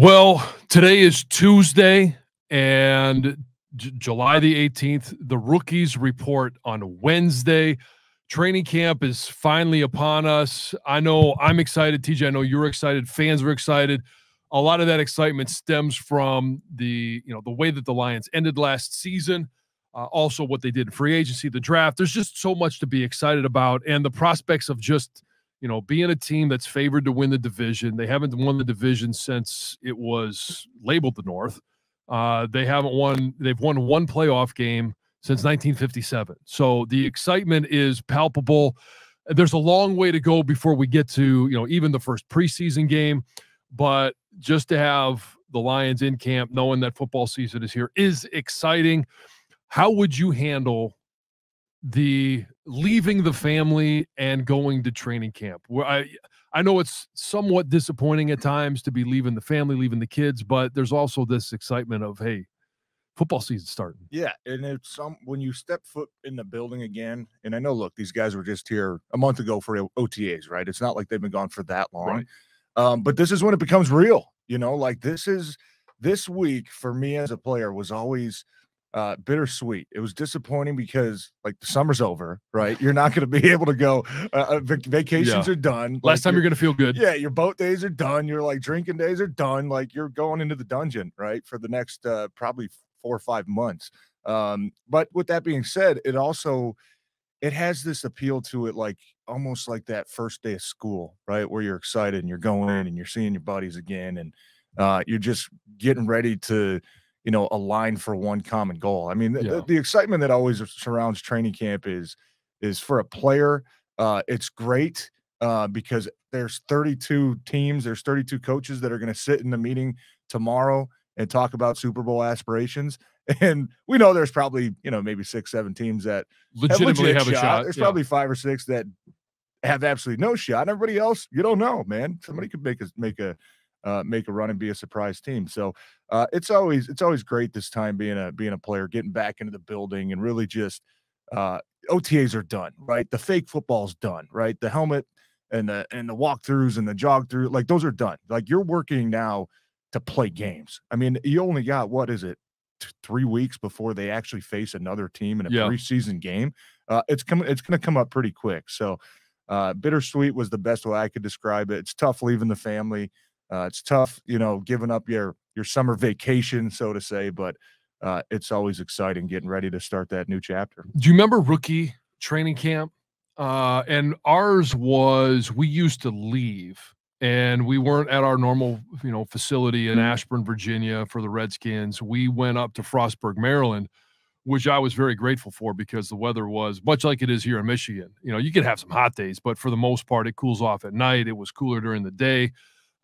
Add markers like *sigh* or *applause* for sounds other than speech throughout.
Well, today is Tuesday and J- July the 18th. The rookies report on Wednesday. Training camp is finally upon us. I know I'm excited. TJ, I know you're excited. Fans are excited. A lot of that excitement stems from the, you know, the way that the Lions ended last season. Uh, also, what they did in free agency, the draft. There's just so much to be excited about, and the prospects of just you know, being a team that's favored to win the division. They haven't won the division since it was labeled the North. Uh, they haven't won. They've won one playoff game since 1957. So the excitement is palpable. There's a long way to go before we get to you know even the first preseason game, but just to have the Lions in camp, knowing that football season is here, is exciting. How would you handle the leaving the family and going to training camp. Where i i know it's somewhat disappointing at times to be leaving the family leaving the kids but there's also this excitement of hey football season starting. Yeah and it's some when you step foot in the building again and i know look these guys were just here a month ago for otas right? It's not like they've been gone for that long. Right. um, but this is when it becomes real you know? Like this is this week for me as a player was always uh, bittersweet. It was disappointing because like the summer's over, right? You're not going to be *laughs* able to go. Uh, uh vac- vacations yeah. are done. Last like, time you're, you're going to feel good. Yeah, your boat days are done. Your like drinking days are done. Like you're going into the dungeon, right, for the next uh, probably four or five months. Um, but with that being said, it also it has this appeal to it, like almost like that first day of school, right, where you're excited and you're going in and you're seeing your buddies again, and uh, you're just getting ready to you know, aligned for one common goal. I mean, yeah. the, the, excitement that always surrounds training camp is is for a player. Uh, it's great uh, because there's 32 teams, there's 32 coaches that are going to sit in the meeting tomorrow and talk about Super Bowl aspirations. *laughs* And we know there's probably you know maybe six, seven teams that legitimately have, have a shot. shot. There's yeah. probably five or six that have absolutely no shot. Everybody else, you don't know, man. Somebody could make a make a uh, make a run and be a surprise team. So uh, it's always it's always great this time being a being a player, getting back into the building and really just uh, OTAs are done, right? The fake football's done, right? The helmet and the and the walkthroughs and the jog through, like those are done. Like you're working now to play games. I mean, you only got what is it? three weeks before they actually face another team in a yeah. preseason game. Uh, it's coming. It's going to come up pretty quick. So, uh, bittersweet was the best way I could describe it. It's tough leaving the family. Uh, it's tough, you know, giving up your your summer vacation, so to say, but uh, it's always exciting getting ready to start that new chapter. Do you remember rookie training camp? Uh, and ours was we used to leave and we weren't at our normal, you know, facility in Ashburn, Virginia for the Redskins. We went up to Frostburg, Maryland, which I was very grateful for because the weather was much like it is here in Michigan. You know, you could have some hot days, but for the most part, it cools off at night. It was cooler during the day.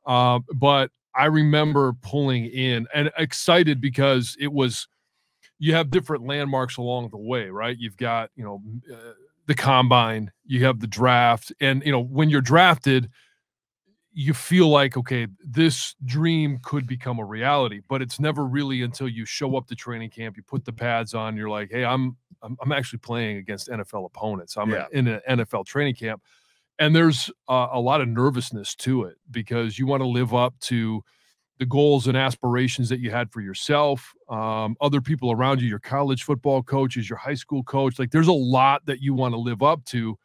Uh, but I remember pulling in and excited because it was you have different landmarks along the way, right? You've got you know uh, the combine, you have the draft, and you know when you're drafted, you feel like okay, this dream could become a reality, but it's never really until you show up to training camp, you put the pads on, you're like, hey, I'm I'm, I'm actually playing against NFL opponents. I'm yeah. in an NFL training camp and there's uh, a lot of nervousness to it because you want to live up to the goals and aspirations that you had for yourself um, other people around you your college football coaches your high school coach like there's a lot that you want to live up to.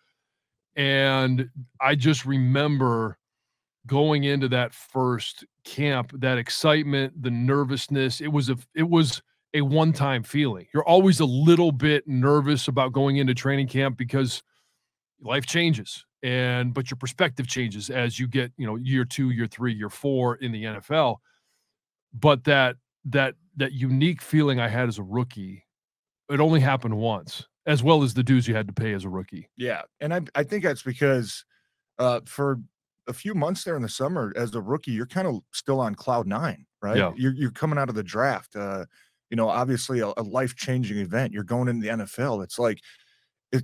And i just remember going into that first camp that excitement the nervousness it was a it was a one time feeling. You're always a little bit nervous about going into training camp because life changes and but your perspective changes as you get you know year two year three year four in the nfl but that that that unique feeling i had as a rookie it only happened once as well as the dues you had to pay as a rookie. Yeah and i, I think that's because uh for a few months there in the summer as a rookie you're kind of still on cloud nine right? Yeah. you're, you're coming out of the draft uh you know obviously a, a life-changing event. You're going into the nfl it's like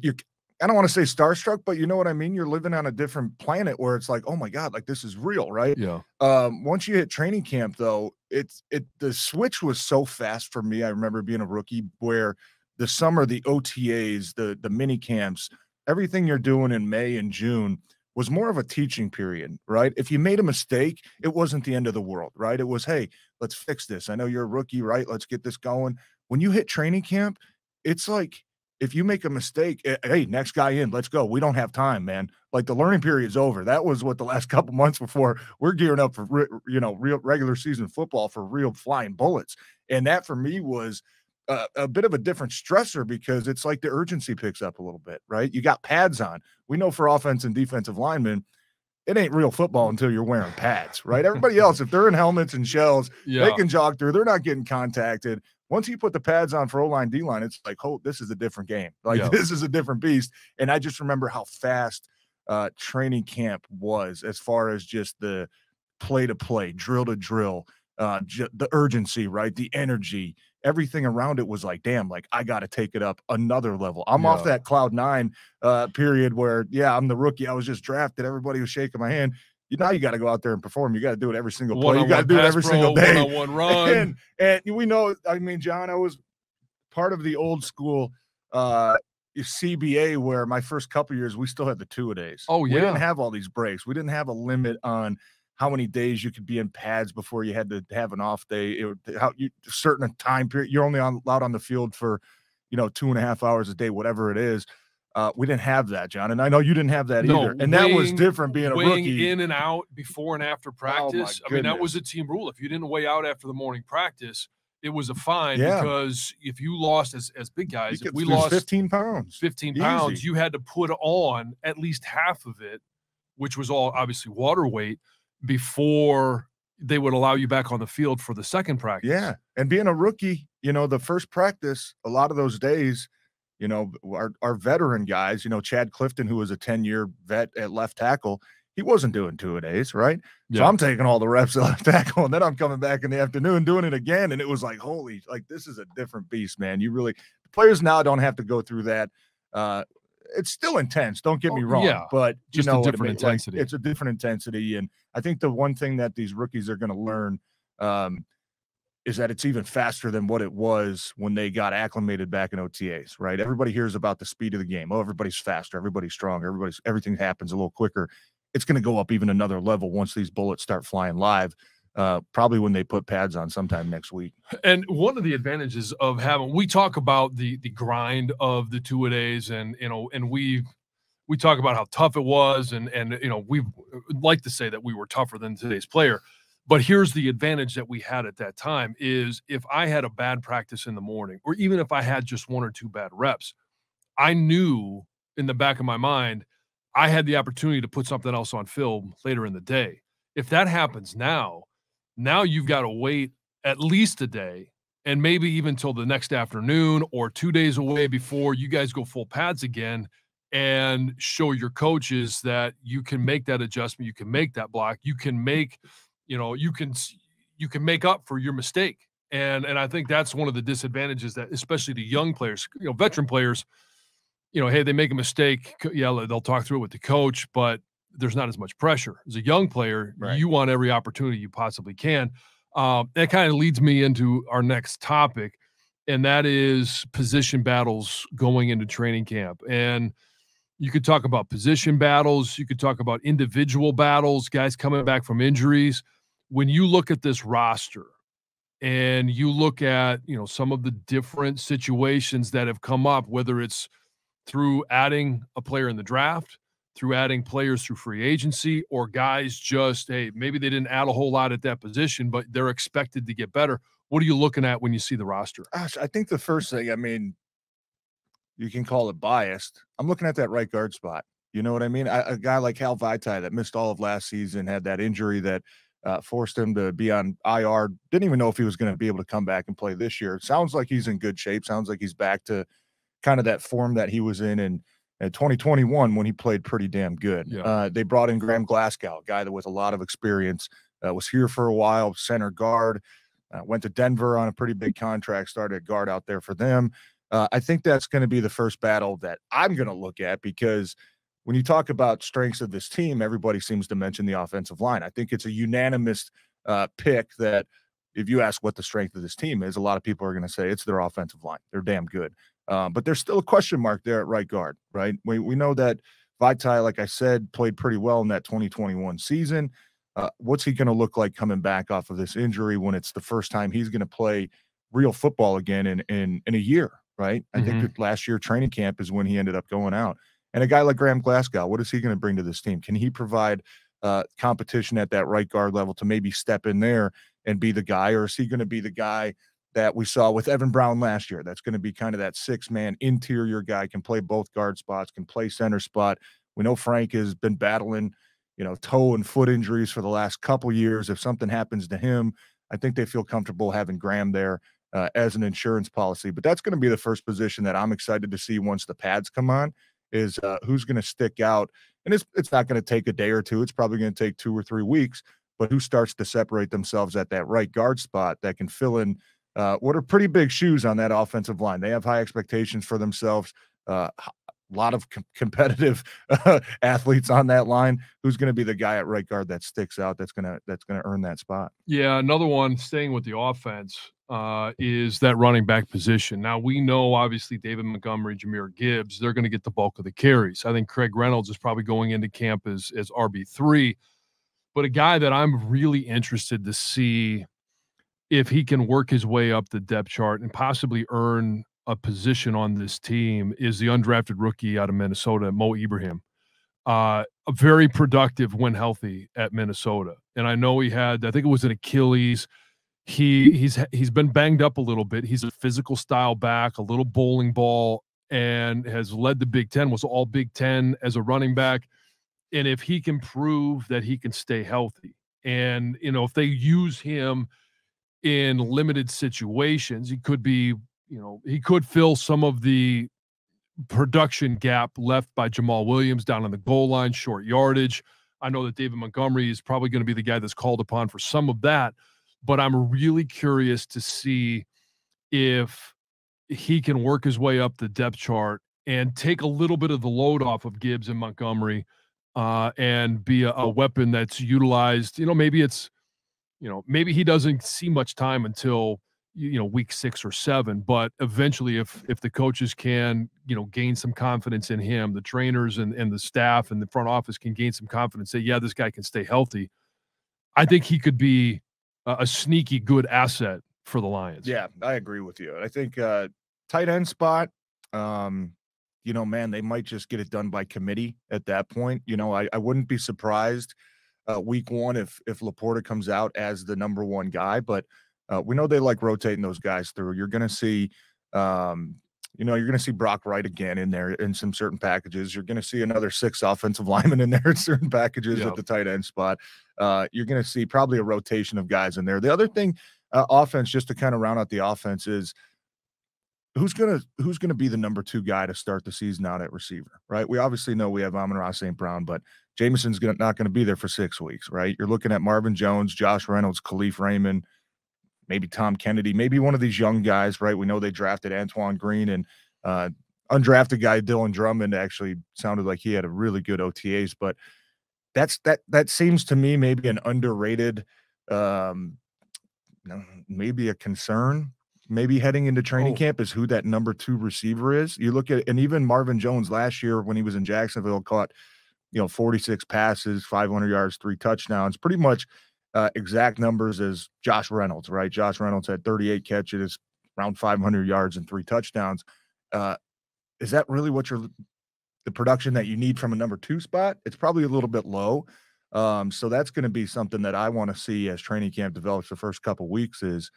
you're I don't want to say starstruck, but you know what I mean. You're living on a different planet where it's like, oh my god, like this is real, right? Yeah. Um, once you hit training camp, though, it's it the switch was so fast for me. I remember being a rookie where the summer, the OTAs, the the mini camps, everything you're doing in May and June was more of a teaching period, right? If you made a mistake, it wasn't the end of the world, right? It was, hey, let's fix this. I know you're a rookie, right? Let's get this going. When you hit training camp, it's like if you make a mistake, eh, hey, next guy in, let's go. We don't have time, man. Like the learning period is over. That was what the last *laughs* couple months before we're gearing up for you know real regular season football for real flying bullets. And that for me was a, a, bit of a different stressor because it's like the urgency picks up a little bit, right? You got pads on. We know for offense and defensive linemen, it ain't real football until you're wearing pads, right? Everybody else, if they're in helmets and shells, yeah. they can jog through. They're not getting contacted. Once you put the pads on for O line, D line, it's like, oh, this is a different game. *laughs* Like yeah. this is a different beast. And I just remember how fast uh, training camp was as far as just the play to play, drill to drill, uh, j- the urgency, right? The energy, everything around it was like, damn, like I got to take it up another level. I'm yeah. off that cloud nine uh, period where, yeah, I'm the rookie. I was just drafted. Everybody was shaking my hand. You now you got to go out there and perform. You got to do it every single play. You got to do it every single day. One run. And, and we know, I mean, Jon, I was part of the old school uh, CBA where my first couple years we still had the two a days. Oh yeah, we didn't have all these breaks. We didn't have a limit on how many days you could be in pads before you had to have an off day. It, how you certain time period you're only on, allowed on the field for, you know, two and a half hours a day, whatever it is. Uh, we didn't have that, Jon, and I know you didn't have that no, either. And weighing, that was different being a rookie. in and out before and after oh, practice. Oh I mean, that was a team rule. If you didn't weigh out after the morning practice, it was a fine yeah. because if you lost as as big guys, if we lost 15 pounds, 15 pounds, you had to put on at least half of it, which was all obviously water weight before they would allow you back on the field for the second practice. Yeah. And being a rookie, you know, the first practice, a lot of those days, you know, our, our veteran guys, you know, Chad Clifton, who was a 10 year vet at left tackle, he wasn't doing two a days, right? Yeah. So I'm taking all the reps at *laughs* left tackle, and then I'm coming back in the afternoon doing it again. And it was like, holy, like this is a different beast, man. You really players now don't have to go through that. Uh, it's still intense. Don't get me oh, wrong. Yeah, but you just know a different intensity. Like, it's a different intensity, and I think the one thing that these rookies are going to learn um, is that it's even faster than what it was when they got acclimated back in OTAs. Right? Everybody hears about the speed of the game. Oh, everybody's faster. Everybody's stronger. Everybody's everything happens a little quicker. It's going to go up even another level once these bullets start flying live uh, probably when they put pads on sometime next week. And one of the advantages of having we talk about the the grind of the two a days, and you know, and we we talk about how tough it was, and and you know, we like to say that we were tougher than today's player. But here's the advantage that we had at that time is if I had a bad practice in the morning, or even if I had just one or two bad reps, I knew in the back of my mind I had the opportunity to put something else on film later in the day. If that happens now, now you've got to wait at least a day and maybe even till the next afternoon or two days away before you guys go full pads again and show your coaches that you can make that adjustment you can make that block you can make you know you can you can make up for your mistake and and i think that's one of the disadvantages that especially the young players you know veteran players you know hey they make a mistake yeah they'll talk through it with the coach but there's not as much pressure. As a young player, right. you want every opportunity you possibly can. Um, that kind of leads me into our next topic, and that is position battles going into training camp. And you could talk about position battles, you could talk about individual battles, guys coming back from injuries. When you look at this roster and you look at, you know, some of the different situations that have come up, whether it's through adding a player in the draft, through adding players through free agency or guys just, hey, maybe they didn't add a whole lot at that position, but they're expected to get better. What are you looking at when you see the roster? Gosh, I think the first thing, I mean, you can call it biased. I'm looking at that right guard spot. You know what I mean? I, a guy like Hal Vaitai that missed all of last season had that injury that uh, forced him to be on IR. Didn't even know if he was going to be able to come back and play this year. Sounds like he's in good shape. Sounds like he's back to kind of that form that he was in and in 2021 when he played pretty damn good. Yeah. Uh, they brought in Graham Glasgow, a guy that with a lot of experience, uh, was here for a while, center guard, uh, went to Denver on a pretty big contract, started guard out there for them. Uh, I think that's going to be the first battle that I'm going to look at because when you talk about strengths of this team, everybody seems to mention the offensive line. I think it's a unanimous uh, pick that if you ask what the strength of this team is, a lot of people are going to say it's their offensive line. They're damn good. Um, but there's still a question mark there at right guard, right? We, we know that Vaitai, like I said, played pretty well in that 2021 season. Uh, what's he going to look like coming back off of this injury when it's the first time he's going to play real football again in in in a year? Right. I mm-hmm. think last year training camp is when he ended up going out. And a guy like Graham Glasgow, what is he going to bring to this team? Can he provide uh, competition at that right guard level to maybe step in there and be the guy, or is he going to be the guy that we saw with Evan Brown last year? That's going to be kind of that six man interior guy, can play both guard spots, can play center spot. We know Frank has been battling, you know, toe and foot injuries for the last couple years. If something happens to him, I think they feel comfortable having Graham there uh, as an insurance policy. But that's going to be the first position that I'm excited to see once the pads come on is uh, who's going to stick out. And it's it's not going to take a day or two. It's probably going to take two or three weeks. But who starts to separate themselves at that right guard spot that can fill in uh, what are pretty big shoes on that offensive line? They have high expectations for themselves. Uh, a lot of com- competitive uh, *laughs* athletes on that line. Who's going to be the guy at right guard that sticks out? That's gonna that's gonna earn that spot. Yeah, another one staying with the offense uh, is that running back position. Now we know obviously David Montgomery, Jahmyr Gibbs, they're going to get the bulk of the carries. I think Craig Reynolds is probably going into camp as as RB three, but a guy that I'm really interested to see if he can work his way up the depth chart and possibly earn a position on this team is the undrafted rookie out of Minnesota, Mo Ibrahim. Uh, very productive when healthy at Minnesota, and I know he had, I think it was an Achilles he he's he's been banged up a little bit. He's a physical style back, a little bowling ball, and has led the Big Ten. Was all Big Ten as a running back, and if he can prove that he can stay healthy, and you know if they use him in limited situations, he could be you know he could fill some of the production gap left by Jamaal Williams down on the goal line, short yardage. I know that David Montgomery is probably going to be the guy that's called upon for some of that but I'm really curious to see if he can work his way up the depth chart and take a little bit of the load off of Gibbs and Montgomery uh, and be a, a, weapon that's utilized. You know, maybe it's, you know, maybe he doesn't see much time until you know week six or seven, but eventually, if if the coaches can, you know, gain some confidence in him, the trainers and and the staff and the front office can gain some confidence. Say, yeah, this guy can stay healthy. I think he could be a sneaky good asset for the Lions. Yeah, I agree with you. I think uh tight end spot, um, you know, man, they might just get it done by committee at that point. You know, I, I wouldn't be surprised uh, week one if if Laporta comes out as the number one guy, but uh, we know they like rotating those guys through. You're going to see, um, you know, you're going to see Brock Wright again in there in some certain packages. You're going to see another six offensive *laughs* linemen in there in certain packages yep. at the tight end spot uh, you're going to see probably a rotation of guys in there. The other thing, uh, offense, just to kind of round out the offense, is who's gonna who's gonna be the number two guy to start the season out at receiver, right? We obviously know we have Amon-Ra St. Brown, but Jameson's gonna, not going to be there for six weeks, right? You're looking at Marvin Jones, Josh Reynolds, Kalif Raymond, maybe Tom Kennedy, maybe one of these young guys, right? We know they drafted Antoine Green and uh, undrafted guy Dylan Drummond actually sounded like he had a really good OTAs, but that's that that seems to me maybe an underrated um maybe a concern maybe heading into training oh. camp is who that number two receiver is you look at and even marvin jones last year when he was in jacksonville caught you know 46 passes 500 yards three touchdowns pretty much uh, exact numbers as josh reynolds right josh reynolds had 38 catches around 500 yards and three touchdowns uh, is that really what you're the production that you need from a number two spot, it's probably a little bit low. Um, so that's going to be something that I want to see as training camp develops the first couple weeks is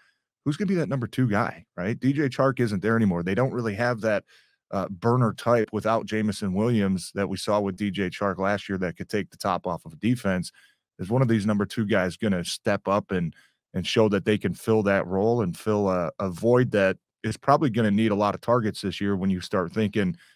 who's going to be that number two guy, right? DJ Chark isn't there anymore. They don't really have that uh, burner type without Jameson Williams that we saw with DJ Chark last year that could take the top off of a defense. Is one of these number two guys going to step up and and show that they can fill that role and fill a, a void that is probably going to need a lot of targets this year when you start thinking –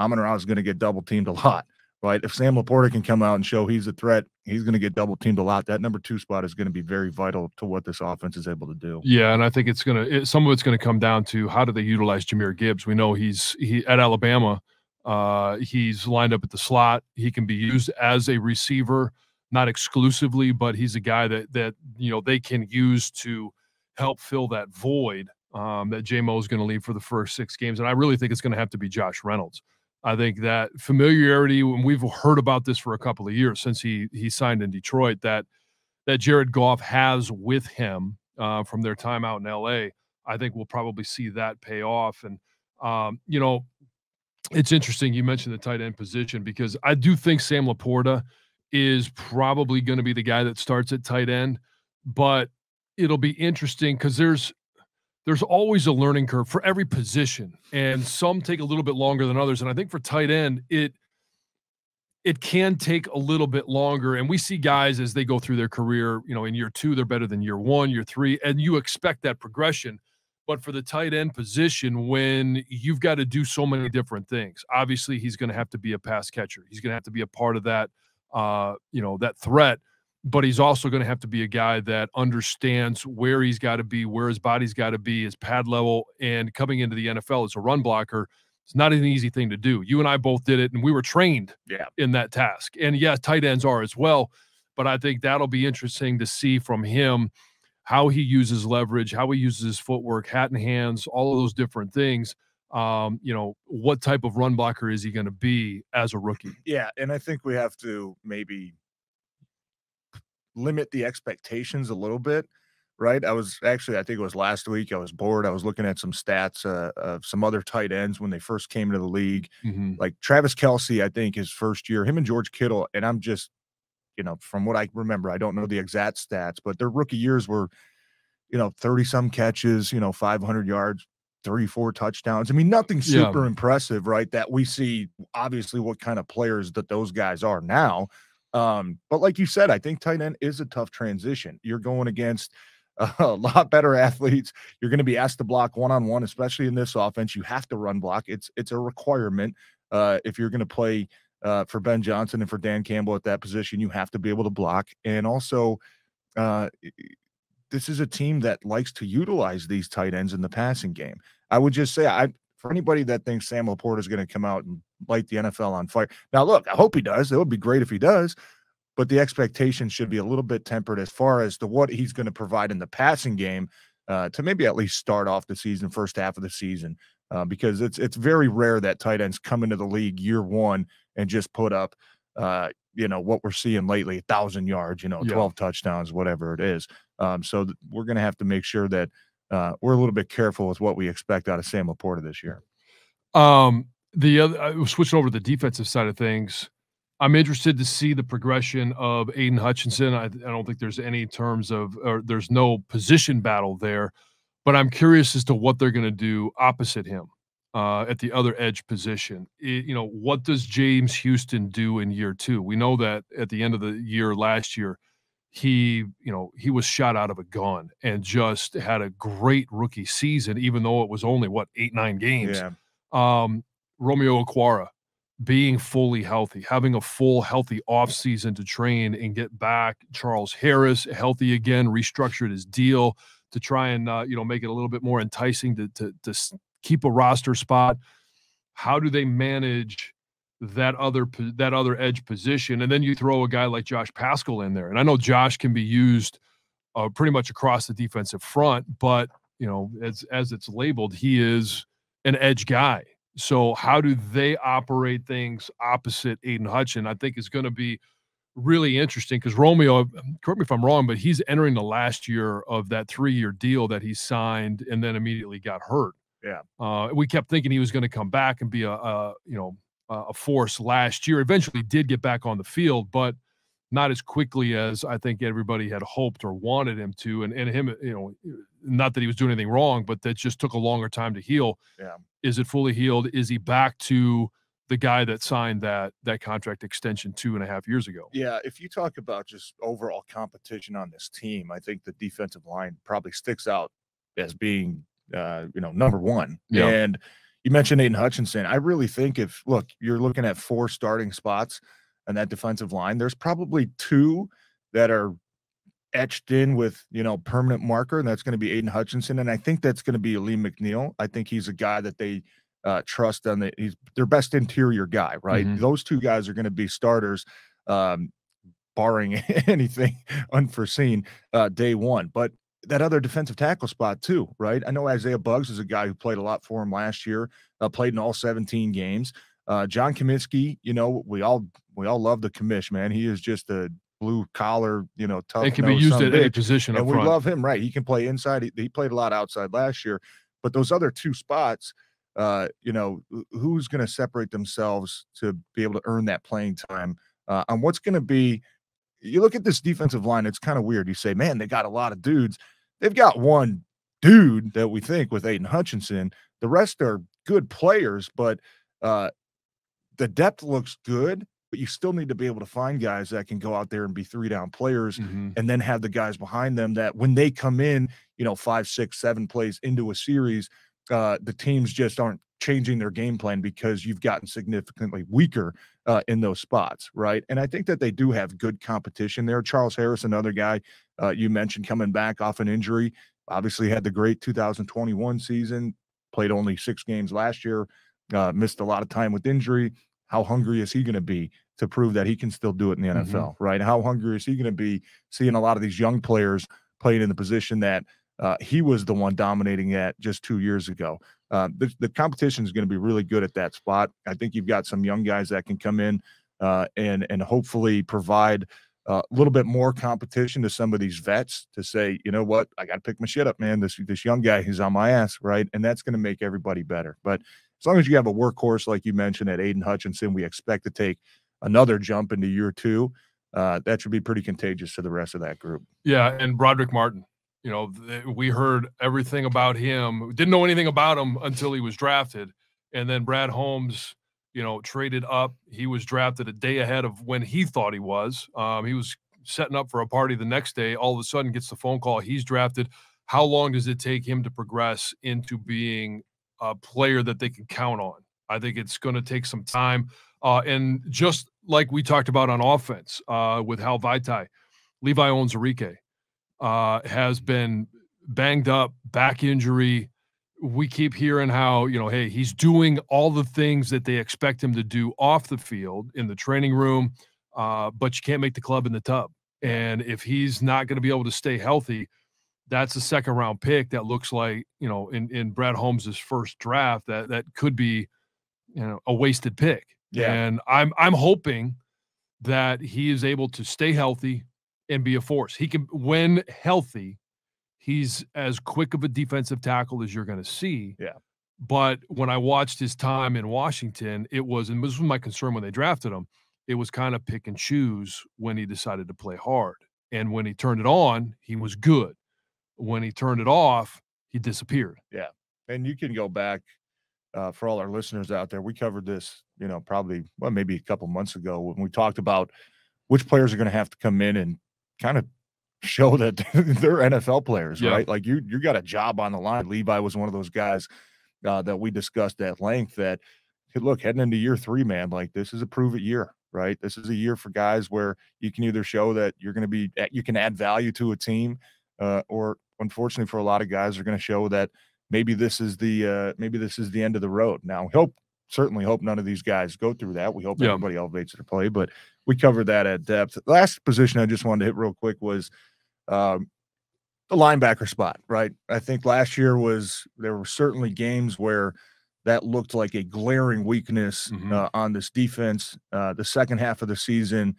Amon Ra is going to get double teamed a lot, right? If Sam Laporta can come out and show he's a threat, he's going to get double teamed a lot. That number two spot is going to be very vital to what this offense is able to do. Yeah, and I think it's going to it, some of it's going to come down to how do they utilize Jahmyr Gibbs? We know he's he at Alabama. Uh, he's lined up at the slot. He can be used as a receiver, not exclusively, but he's a guy that that you know they can use to help fill that void um, that JaMo is going to leave for the first six games. And I really think it's going to have to be Josh Reynolds I think that familiarity, when we've heard about this for a couple of years since he he signed in Detroit, that that Jared Goff has with him uh, from their time out in LA, I think we'll probably see that pay off. And um, you know, it's interesting you mentioned the tight end position because I do think Sam LaPorta is probably going to be the guy that starts at tight end, but it'll be interesting because there's there's always a learning curve for every position and some take a little bit longer than others and i think for tight end it it can take a little bit longer and we see guys as they go through their career you know in year two they're better than year one year three and you expect that progression but for the tight end position when you've got to do so many different things obviously he's going to have to be a pass catcher he's going to have to be a part of that uh you know that threat but he's also going to have to be a guy that understands where he's got to be, where his body's got to be, his pad level, and coming into the NFL as a run blocker. It's not an easy thing to do. You and I both did it, and we were trained yeah. in that task. And yes, tight ends are as well. But I think that'll be interesting to see from him how he uses leverage, how he uses his footwork, hat and hands, all of those different things. Um, you know, what type of run blocker is he going to be as a rookie? Yeah, and I think we have to maybe limit the expectations a little bit right? I was actually, I think it was last week. I was bored. I was looking at some stats uh, of some other tight ends when they first came to the league. Mm-hmm. Like Travis Kelce, I think his first year, him and George Kittle. And I'm just, you know, from what I remember, I don't know the exact stats, but their rookie years were, you know, 30 some catches, you know, 500 yards, three, four touchdowns. I mean, nothing super yeah. impressive, right? That we see obviously what kind of players that those guys are now. Um, but like you said, I think tight end is a tough transition. You're going against *laughs* a lot better athletes. You're going to be asked to block one on one, especially in this offense. You have to run block. It's it's a requirement uh, if you're going to play uh, for Ben Johnson and for Dan Campbell at that position. You have to be able to block, and also uh, this is a team that likes to utilize these tight ends in the passing game. I would just say, I for anybody that thinks Sam LaPorta is going to come out and light the NFL on fire. Now, look, I hope he does. It would be great if he does, but the expectation should be a little bit tempered as far as to what he's going to provide in the passing game uh, to maybe at least start off the season, first half of the season, uh, because it's it's very rare that tight ends come into the league year one and just put up, uh, you know, what we're seeing lately, a thousand yards, you know, twelve yeah. touchdowns, whatever it is. Um, so th- we're going to have to make sure that uh, we're a little bit careful with what we expect out of Sam LaPorta this year. Um, the other, was switching over to the defensive side of things. I'm interested to see the progression of Aidan Hutchinson. I, I don't think there's any terms of, or there's no position battle there, but I'm curious as to what they're going to do opposite him uh, at the other edge position. It, you know, what does James Houston do in year two? We know that at the end of the year last year, he you know he was shot out of a gun and just had a great rookie season even though it was only what eight nine games yeah. um romeo okwara being fully healthy having a full healthy offseason to train and get back charles harris healthy again restructured his deal to try and uh, you know make it a little bit more enticing to, to to keep a roster spot how do they manage that other that other edge position, and then you throw a guy like Josh Paschal in there. And I know Josh can be used uh, pretty much across the defensive front, but you know, as as it's labeled, he is an edge guy. So how do they operate things opposite Aidan Hutchin? I think is going to be really interesting because Romeo, correct me if I'm wrong, but he's entering the last year of that three year deal that he signed and then immediately got hurt. Yeah. Uh, we kept thinking he was going to come back and be a, a you know uh, a force last year. Eventually, did get back on the field, but not as quickly as I think everybody had hoped or wanted him to. And and him, you know, not that he was doing anything wrong, but that just took a longer time to heal. Yeah. Is it fully healed? Is he back to the guy that signed that that contract extension two and a half years ago? Yeah. If you talk about just overall competition on this team, I think the defensive line probably sticks out as being uh, you know, number one. Yeah. And you mentioned Aidan Hutchinson. I really think if look, you're looking at four starting spots on that defensive line, there's probably two that are etched in with you know permanent marker, and that's going to be Aiden Hutchinson, and I think that's going to be Alim McNeill. I think he's a guy that they uh, trust on the he's their best interior guy, right? Mm-hmm. Those two guys are going to be starters, um, barring *laughs* anything unforeseen uh, day one. But that other defensive tackle spot too, right? I know Isaiah Buggs is a guy who played a lot for him last year, uh, played in all 17 games. Uh, John Cominsky, you know, we all we all love the commish, man. He is just a blue collar, you know, tough. It can be used at any position, and we front. love him. Right, he can play inside. He, he, played a lot outside last year, but those other two spots, uh, you know, who's going to separate themselves to be able to earn that playing time? Uh, on what's going to be, you look at this defensive line. It's kind of weird. You say, man, they got a lot of dudes. They've got one dude that we think with Aidan Hutchinson. The rest are good players, but uh, the depth looks good but you still need to be able to find guys that can go out there and be three down players mm-hmm. and then have the guys behind them that when they come in, you know, five, six, seven plays into a series, uh, the teams just aren't changing their game plan because you've gotten significantly weaker uh, in those spots, right? And I think that they do have good competition there. Charles Harris, another guy uh, you mentioned coming back off an injury, obviously had the great 2021 season, played only six games last year, uh, missed a lot of time with injury how hungry is he going to be to prove that he can still do it in the NFL, mm-hmm. right? How hungry is he going to be seeing a lot of these young players playing in the position that uh, he was the one dominating at just two years ago? Uh, the, the competition is going to be really good at that spot. I think you've got some young guys that can come in uh, and and hopefully provide a little bit more competition to some of these vets to say, you know what, I got to pick my shit up, man. This this young guy, who's on my ass, right? And that's going to make everybody better. But as long as you have a workhorse like you mentioned at Aidan Hutchinson, we expect to take another jump into year two. Uh, that should be pretty contagious to the rest of that group. Yeah, and Brodric Martin. You know, we heard everything about him. Didn't know anything about him until he was drafted, and then Brad Holmes, you know, traded up. He was drafted a day ahead of when he thought he was. Um, he was setting up for a party the next day. All of a sudden, gets the phone call. He's drafted. How long does it take him to progress into being a player that they can count on. I think it's going to take some time. Uh, and just like we talked about on offense uh, with Hal Vaitai, Levi Onwuzurike uh, has been banged up, back injury. We keep hearing how, you know, hey, he's doing all the things that they expect him to do off the field in the training room, uh, but you can't make the club in the tub. And if he's not going to be able to stay healthy, that's a second round pick that looks like you know in in Brad Holmes's first draft that that could be you know a wasted pick. Yeah. And I'm I'm hoping that he is able to stay healthy and be a force. He can when healthy, he's as quick of a defensive tackle as you're going to see. Yeah. But when I watched his time in Washington, it was and this was my concern when they drafted him. It was kind of pick and choose when he decided to play hard. And when he turned it on, he was good when he turned it off, he disappeared. Yeah. And you can go back uh, for all our listeners out there. We covered this, you know, probably, well, maybe a couple months ago when we talked about which players are going to have to come in and kind of show that *laughs* they're NFL players, yeah. right? Like you, you got a job on the line. Levi was one of those guys uh, that we discussed at length that, hey, look, heading into year three, man, like this is a prove it year, right? This is a year for guys where you can either show that you're going to be, you can add value to a team uh, or unfortunately for a lot of guys are going to show that maybe this is the uh, maybe this is the end of the road. Now, hope certainly hope none of these guys go through that. We hope yeah. everybody elevates their play, but we covered that at depth. Last position I just wanted to hit real quick was um, the linebacker spot. Right, I think last year was there were certainly games where that looked like a glaring weakness mm-hmm. uh, on this defense. Uh, the second half of the season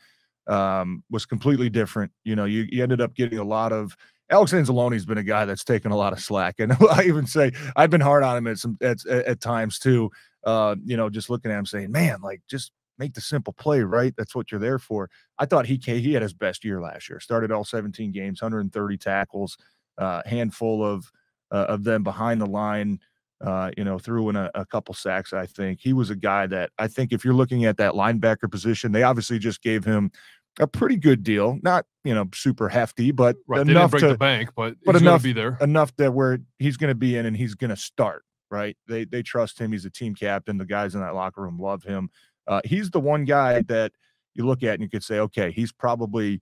um, was completely different. You know, you, you ended up getting a lot of Alex Anzalone's been a guy that's taken a lot of slack, and *laughs* I even say I've been hard on him at some at, at times too. Uh, you know, just looking at him saying, "Man, like just make the simple play, right? That's what you're there for." I thought he he had his best year last year. Started all 17 games, 130 tackles, uh, handful of uh, of them behind the line. Uh, you know, threw in a, a couple sacks. I think he was a guy that I think if you're looking at that linebacker position, they obviously just gave him a pretty good deal. Not you know super hefty, but right. enough to the bank, but but enough be there enough that where he's going to be in and he's going to start. Right? They they trust him. He's a team captain. The guys in that locker room love him. Uh, he's the one guy that you look at and you could say, okay, he's probably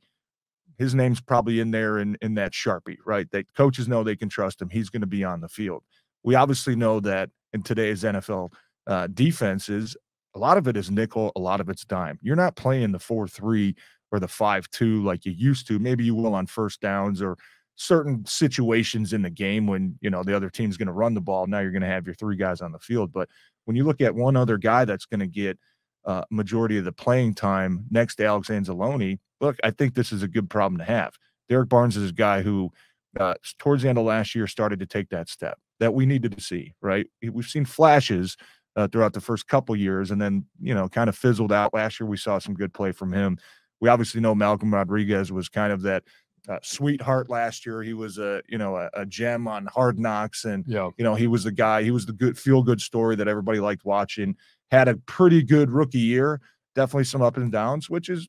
his name's probably in there in in that sharpie, right? That coaches know they can trust him. He's going to be on the field. We obviously know that in today's NFL uh, defenses, a lot of it is nickel, a lot of it's dime. You're not playing the four three or the five two like you used to. Maybe you will on first downs or certain situations in the game when you know the other team's going to run the ball. Now you're going to have your three guys on the field, but when you look at one other guy that's going to get uh, majority of the playing time next to Alex Anzalone, look, I think this is a good problem to have. Derrick Barnes is a guy who, uh, towards the end of last year, started to take that step that we needed to see. Right, we've seen flashes uh, throughout the first couple years, and then you know kind of fizzled out. Last year, we saw some good play from him. We obviously know Malcolm Rodriguez was kind of that uh, sweetheart last year. He was a you know a, a, gem on Hard Knocks, and yeah. you know he was the guy. He was the good feel good story that everybody liked watching. Had a pretty good rookie year. Definitely some up and downs, which is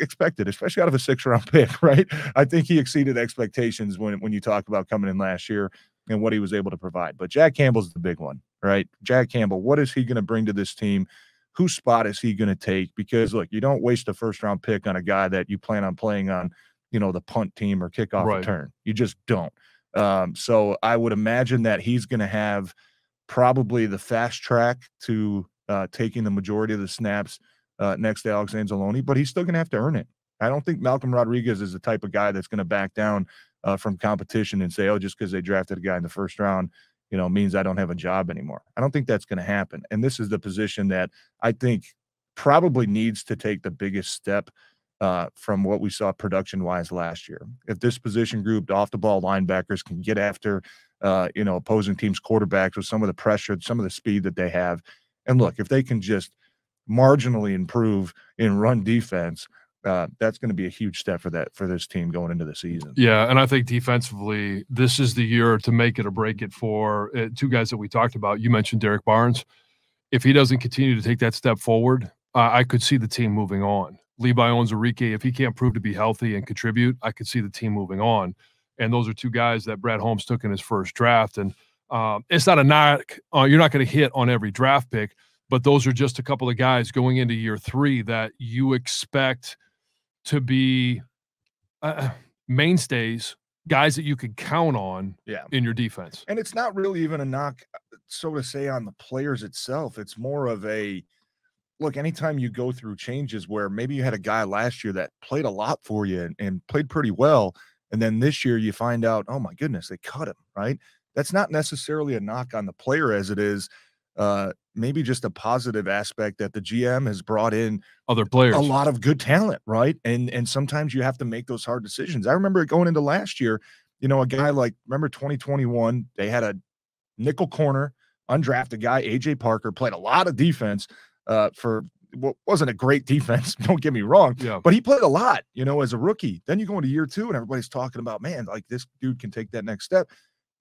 expected, especially out of a six round *laughs* pick, right? I think he exceeded expectations when when you talk about coming in last year and what he was able to provide. But Jack Campbell's the big one, right? Jack Campbell, what is he going to bring to this team? Whose spot is he going to take? Because look, you don't waste a first round pick on a guy that you plan on playing on, you know, the punt team or kickoff right. return. You just don't. Um, so I would imagine that he's going to have probably the fast track to uh, taking the majority of the snaps uh, next to Alex Anzalone, but he's still going to have to earn it. I don't think Malcolm Rodriguez is the type of guy that's going to back down uh, from competition and say, oh, just because they drafted a guy in the first round, you know, means I don't have a job anymore. I don't think that's going to happen. And this is the position that I think probably needs to take the biggest step uh, from what we saw production wise last year. If this position group, off the ball linebackers, can get after, uh, you know, opposing teams' quarterbacks with some of the pressure, some of the speed that they have, and look, if they can just marginally improve in run defense, uh, that's going to be a huge step for that for this team going into the season. Yeah, and I think defensively, this is the year to make it or break it for uh, two guys that we talked about. You mentioned Derrick Barnes. If he doesn't continue to take that step forward, uh, I could see the team moving on. Levi Onwuzurike, if he can't prove to be healthy and contribute, I could see the team moving on. And those are two guys that Brad Holmes took in his first draft. And uh, it's not a knock. Uh, you're not going to hit on every draft pick, but those are just a couple of guys going into year three that you expect to be uh, mainstays, guys that you could count on yeah. in your defense. And it's not really even a knock, uh, so to say, on the players itself. It's more of a look, anytime you go through changes where maybe you had a guy last year that played a lot for you and, and played pretty well. And then this year you find out, oh my goodness, they cut him, right? That's not necessarily a knock on the player as it is uh, maybe just a positive aspect that the GM has brought in other players, a lot of good talent, right? And and sometimes you have to make those hard decisions. I remember going into last year, you know, a guy like remember 2021, they had a nickel corner, undrafted guy, AJ Parker, played a lot of defense uh, for wasn't a great defense, *laughs* don't get me wrong, yeah. but he played a lot, you know, as a rookie. Then you go into year two and everybody's talking about, man, like this dude can take that next step.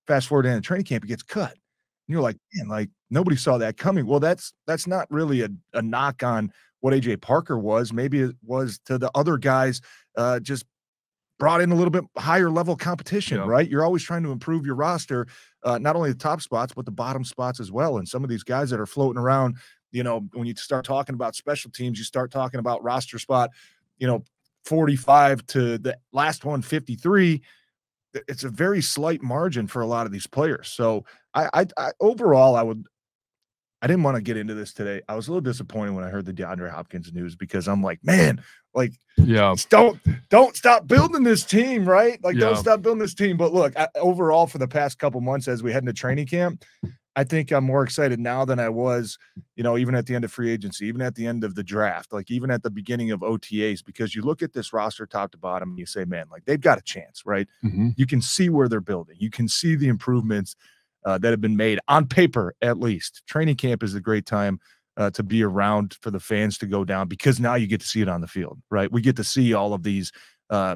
Fast forward in the training camp, he gets cut you're like, man, like nobody saw that coming. Well, that's that's not really a, a knock on what AJ Parker was. Maybe it was to the other guys, uh, just brought in a little bit higher level competition, yeah. right? You're always trying to improve your roster, uh, not only the top spots, but the bottom spots as well. And some of these guys that are floating around, you know, when you start talking about special teams, you start talking about roster spot, you know, 45 to the last one 53 it's a very slight margin for a lot of these players. So I, I, I overall, I would, I didn't want to get into this today. I was a little disappointed when I heard the DeAndre Hopkins news because I'm like, man, like, yeah, don't don't stop building this team, right? Like, yeah. don't stop building this team. But look, I, overall, for the past couple months as we head into training camp, I think I'm more excited now than I was, you know, even at the end of free agency, even at the end of the draft, like even at the beginning of OTAs, because you look at this roster top to bottom and you say, man, like they've got a chance, right? Mm-hmm. You can see where they're building, you can see the improvements uh, that have been made on paper, at least. Training camp is a great time uh, to be around for the fans to go down because now you get to see it on the field, right? We get to see all of these uh,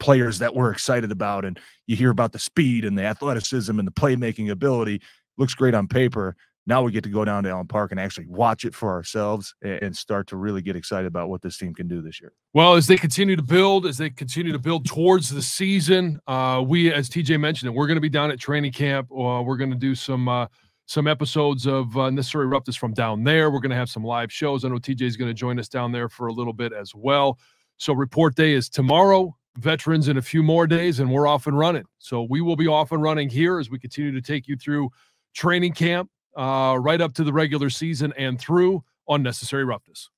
players that we're excited about, and you hear about the speed and the athleticism and the playmaking ability looks great on paper. Now we get to go down to Allen Park and actually watch it for ourselves and start to really get excited about what this team can do this year. Well, as they continue to build, as they continue to build towards the season, uh, we, as TJ mentioned, we're going to be down at training camp. Uh, we're going to do some uh, some episodes of uh, Necessary Roughness from down there. We're going to have some live shows. I know TJ is going to join us down there for a little bit as well. So report day is tomorrow veterans in a few more days and we're off and running. So we will be off and running here as we continue to take you through training camp uh, right up to the regular season and through unnecessary roughness.